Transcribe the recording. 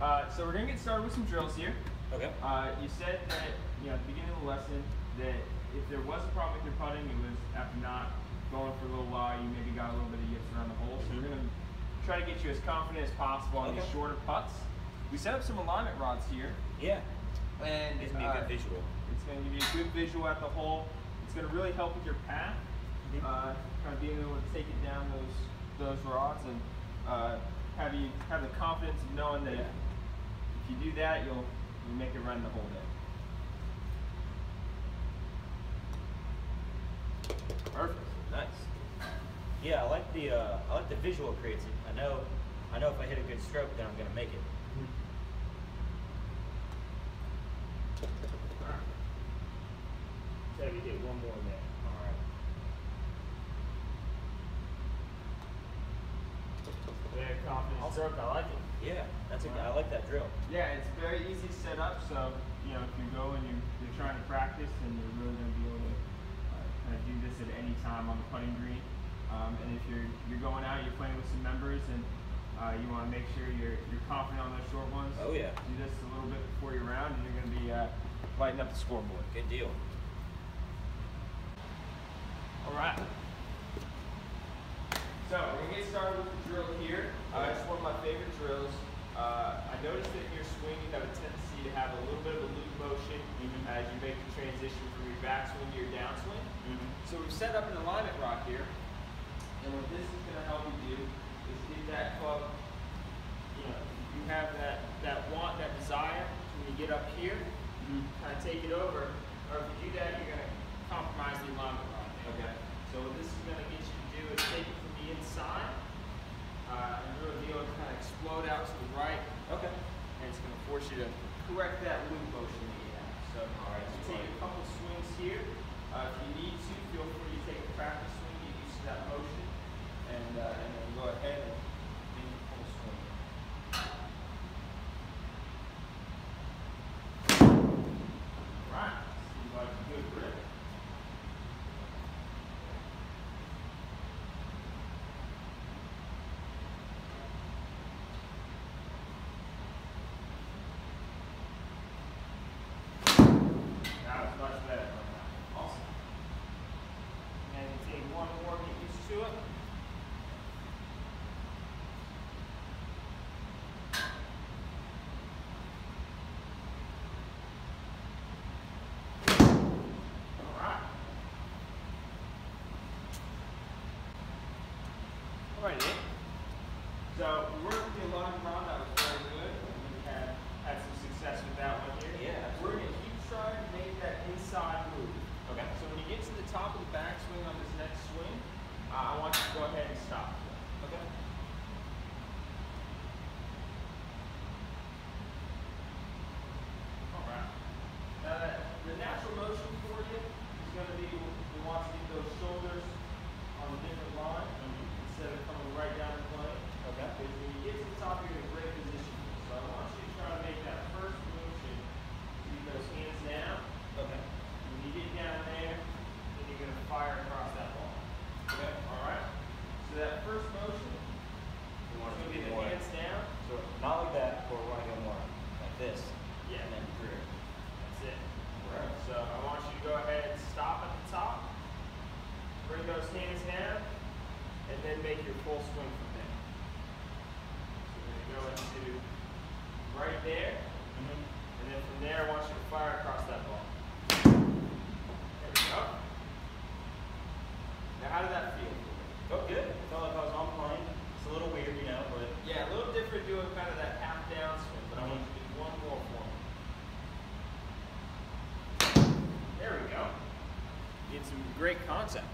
Uh, so we're gonna get started with some drills here. Okay. Uh, you said that you know at the beginning of the lesson that if there was a problem with your putting, it was after not going for a little while, you maybe got a little bit of yips around the hole. So we're gonna try to get you as confident as possible on these shorter putts. We set up some alignment rods here, Yeah. and Gives me a uh, good visual. It's gonna give you a good visual at the hole. It's gonna really help with your path, Mhm. uh, kind of being able to take it down those those rods and uh, have you have the confidence of knowing that if you do that, you'll you'll make it run the whole day. Perfect. Nice. Yeah, I like the uh, I like the visual it creates. I know I know if I hit a good stroke, then I'm gonna make it. So you get one more there. All right. Very confident stroke. I like it. Yeah, that's a, I like that drill. Yeah, it's very easy to set up. So you know, if you go and you're, you're trying to practice, and you're really going to be able to uh, kind of do this at any time on the putting green. Um, and if you're you're going out, you're playing with some members, and uh, you want to make sure you're you're confident on those short ones. Oh, yeah. Do this a little bit before your round, and you're going to be uh, lighting up the scoreboard. Good deal. All right. So we're gonna get started with the drill here. Uh, it's one of my favorite drills. Uh, I noticed that in your swing you have a tendency to have a little bit of a loop motion Mhm. as you make the transition from your backswing to your downswing. Mhm. So we've set up an alignment rod here, and what this is gonna help you do is get that club. You know, you have that that want, that desire. When you get up here, you kind of take it over, or if you do that, you're gonna compromise the alignment rod. Okay. So what this is going to get you to do is take it from the inside uh, and really be able to kind of explode out to the right, Okay. and it's going to force you to correct that loop motion that you have. So All right, you so take like- a couple swings here. Uh, if you need to, feel free to take a practice swing, get used to that motion, and, uh, and then go ahead and do the full swing. Right. Seems like a good grip. That was much better. Awesome. And you take one more, get used to it. All right. All right, Nick. So we worked with the alignment round. That was very good. We had had some success with that one here. Yeah, We're gonna keep trying to make that inside move. Okay. So when you get to the top of the backswing on this next swing, uh, I want you to go ahead and stop. Okay. All right. The natural motion for you is going to be we want to get those shoulders on a different line instead of coming right down the plane. Okay. Because when you get to the top, you're in a great position. So I want you to try to make that first motion. Keep those hands down. Okay. When you get down there, then you're going to fire across that ball. Okay. All right. So that first motion, We you want want to to get get the more. hands down. So not like that, but we want to go more like this. Yeah. And then through. That's it. Right. So I want you to go ahead and stop at the top, bring those hands down, and then make your full swing from there. So we're going to go into right there, Mm-hmm. and then from there I want you to fire across that ball. There we go. Now how did that feel? Felt good. Felt like I was on plane. It's a little weird, you know, but Yeah, a little different doing kind of that half down swing, but I want you to do one more for me. There we go. Get some great concept.